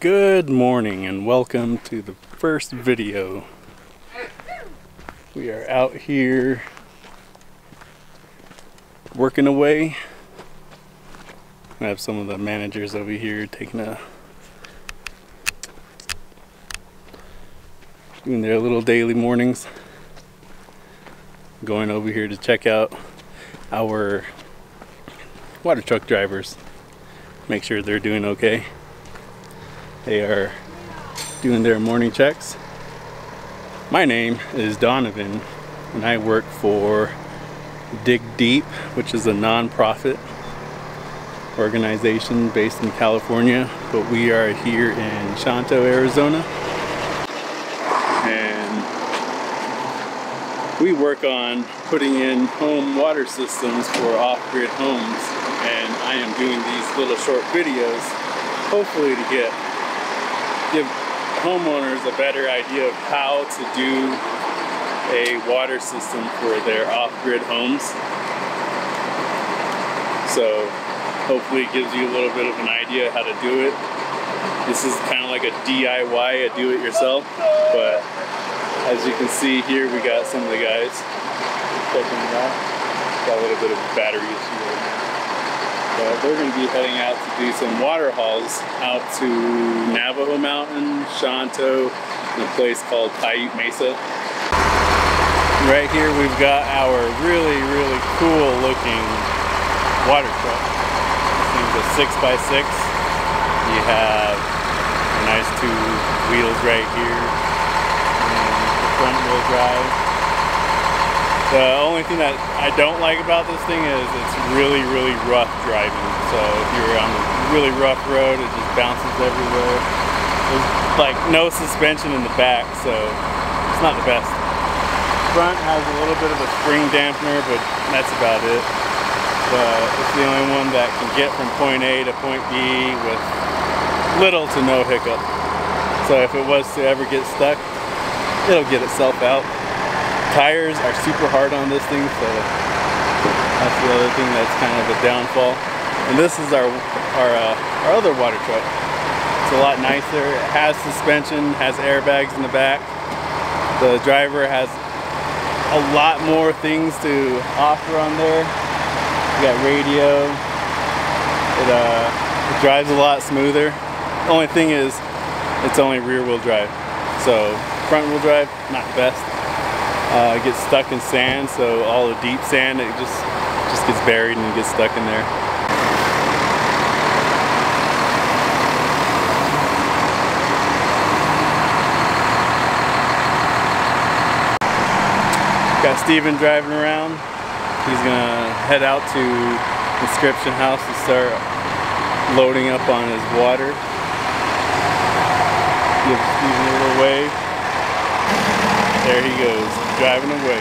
Good morning and welcome to the first video. We are out here working away. I have some of the managers over here taking a doing their little daily mornings. Going over here to check out our water truck drivers. Make sure they're doing okay. They are doing their morning checks. My name is Donovan and I work for Dig Deep, which is a non-profit organization based in California, but we are here in Shonto, Arizona. And we work on putting in home water systems for off-grid homes. And I am doing these little short videos, hopefully to get give homeowners a better idea of how to do a water system for their off-grid homes. So hopefully it gives you a little bit of an idea how to do it. This is kind of like a DIY, a do-it-yourself, but as you can see here, we got some of the guys checking it out. Got a little bit of battery issue right now. But they're going to be heading out to do some water hauls out to Navajo Mountain, Shonto, and a place called Paiute Mesa. Right here we've got our really, really cool looking water truck. This thing's a 6x6. You have nice two wheels right here and the front wheel drive. The only thing that I don't like about this thing is it's really, really rough driving. So if you're on a really rough road, it just bounces everywhere. There's like no suspension in the back, so it's not the best. Front has a little bit of a spring dampener, but that's about it. But it's the only one that can get from point A to point B with little to no hiccup. So if it was to ever get stuck, it'll get itself out tires are super hard on this thing, so that's the other thing that's kind of a downfall. And this is our our, uh, our other water truck. It's a lot nicer. It has suspension, has airbags in the back. The driver has a lot more things to offer on there. You got radio. It, uh, it drives a lot smoother. The only thing is, it's only rear wheel drive. So front wheel drive, not the best uh, gets stuck in sand so all the deep sand it just just gets buried and gets stuck in there. Got Steven driving around. He's gonna head out to inscription house to start loading up on his water. Give Steven a little wave. There he goes driving away.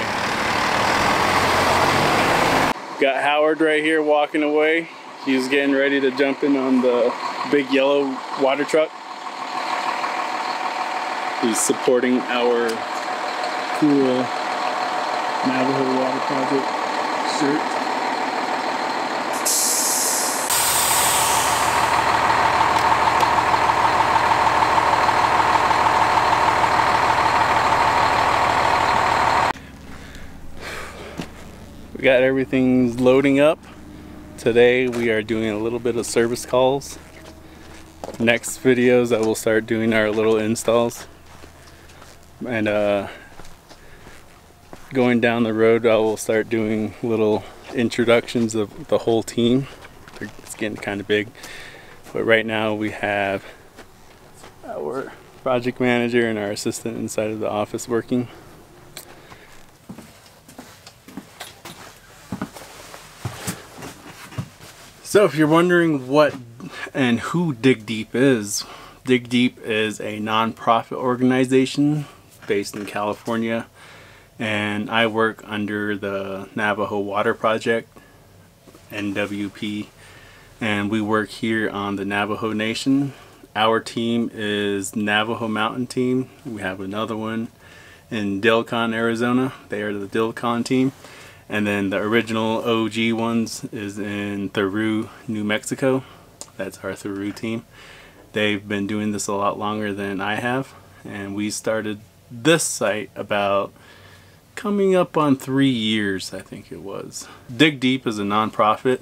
Got Howard right here walking away. He's getting ready to jump in on the big yellow water truck. He's supporting our cool Navajo Water Project shirt. We got everything loading up. Today we are doing a little bit of service calls. Next videos I will start doing our little installs. And uh, going down the road I will start doing little introductions of the whole team. It's getting kind of big. But right now we have our project manager and our assistant inside of the office working. So if you're wondering what and who Dig Deep is, Dig Deep is a non-profit organization based in California and I work under the Navajo Water Project, NWP, and we work here on the Navajo Nation. Our team is Navajo Mountain Team. We have another one in Dilkon, Arizona. They are the Dilkon team. And then the original OG ones is in Thoreau, New Mexico. That's our Thoreau team. They've been doing this a lot longer than I have, and we started this site about coming up on three years, I think it was. Dig Deep is a nonprofit.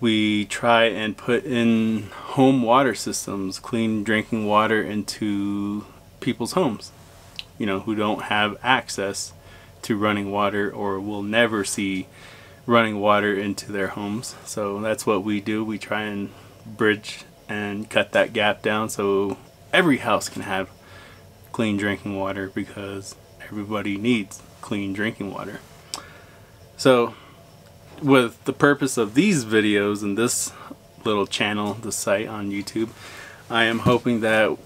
We try and put in home water systems, clean drinking water into people's homes, you know, who don't have access to running water or will never see running water into their homes. So that's what we do. We try and bridge and cut that gap down so every house can have clean drinking water because everybody needs clean drinking water. So with the purpose of these videos and this little channel, the site on YouTube, I am hoping that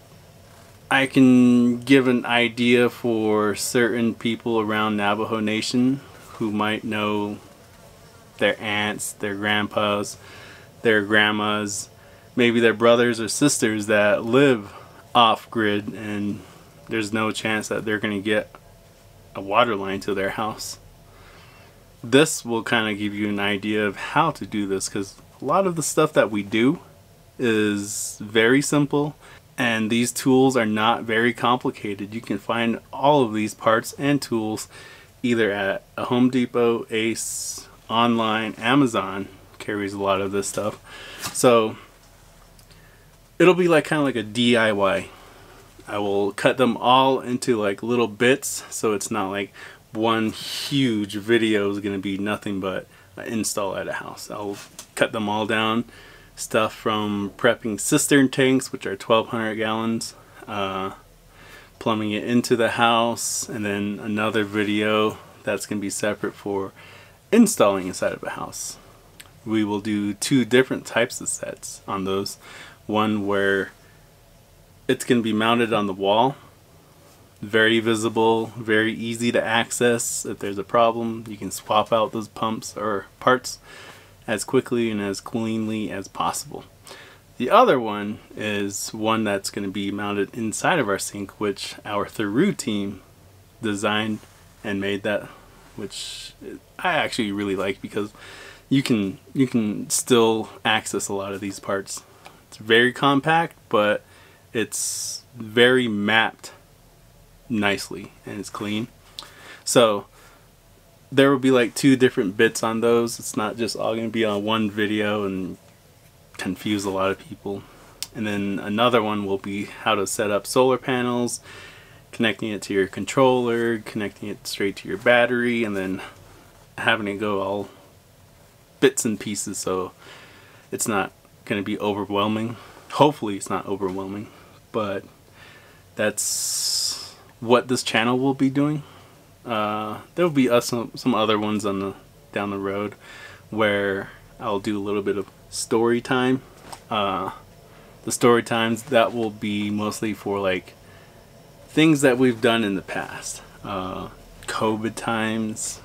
I can give an idea for certain people around Navajo Nation who might know their aunts, their grandpas, their grandmas, maybe their brothers or sisters that live off grid and there's no chance that they're going to get a water line to their house. This will kind of give you an idea of how to do this because a lot of the stuff that we do is very simple and these tools are not very complicated. You can find all of these parts and tools either at a Home Depot, Ace, online, Amazon carries a lot of this stuff. So it'll be like kind of like a DIY. I will cut them all into like little bits so it's not like one huge video is going to be nothing but install at a house. I'll cut them all down. Stuff from prepping cistern tanks, which are 1200 gallons, uh, plumbing it into the house, and then another video that's going to be separate for installing inside of a house. We will do two different types of sets on those. One where it's going to be mounted on the wall very visible very easy to access if there's a problem you can swap out those pumps or parts as quickly and as cleanly as possible the other one is one that's going to be mounted inside of our sink which our Thoreau team designed and made that which I actually really like because you can you can still access a lot of these parts it's very compact but it's very mapped nicely and it's clean. So there will be like two different bits on those. It's not just all going to be on one video and confuse a lot of people. And then another one will be how to set up solar panels, connecting it to your controller, connecting it straight to your battery, and then having it go all bits and pieces so it's not going to be overwhelming. Hopefully it's not overwhelming, but that's what this channel will be doing. Uh, there will be uh, some, some other ones on the down the road where I'll do a little bit of story time. Uh, the story times that will be mostly for like things that we've done in the past. Uh, COVID times,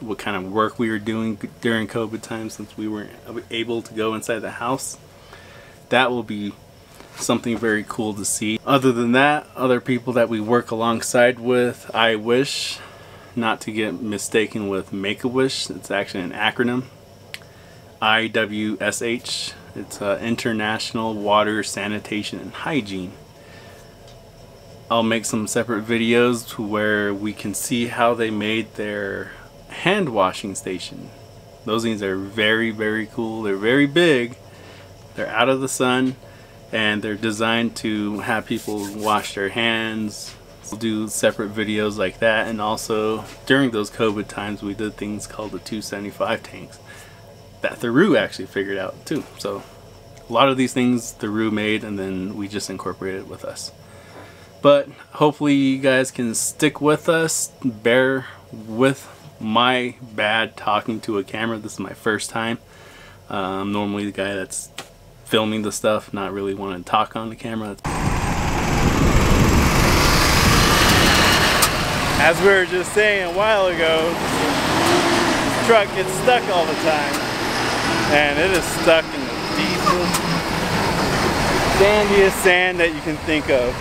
what kind of work we were doing during COVID times since we weren't able to go inside the house. That will be something very cool to see. Other than that, other people that we work alongside with, I wish not to get mistaken with Make-A-Wish. It's actually an acronym. IWSH. It's uh, International Water Sanitation and Hygiene. I'll make some separate videos to where we can see how they made their hand washing station. Those things are very, very cool. They're very big. They're out of the sun and they're designed to have people wash their hands do separate videos like that. And also during those COVID times we did things called the 275 tanks that Thoreau actually figured out too. So a lot of these things Thoreau made and then we just incorporated with us. But hopefully you guys can stick with us. Bear with my bad talking to a camera. This is my first time. I'm normally the guy that's filming the stuff, not really wanting to talk on the camera. As we were just saying a while ago, this truck gets stuck all the time. And it is stuck in the deepest, sandiest sand that you can think of.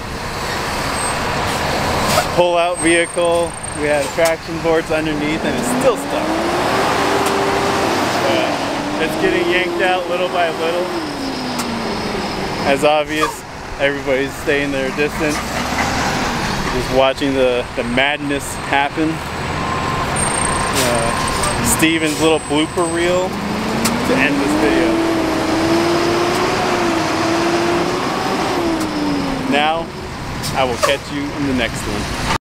Pull out vehicle, we had traction boards underneath and it's still stuck. But it's getting yanked out little by little. As obvious, everybody's staying their distance. Just watching the, the madness happen. Uh, Steven's little blooper reel to end this video. Now, I will catch you in the next one.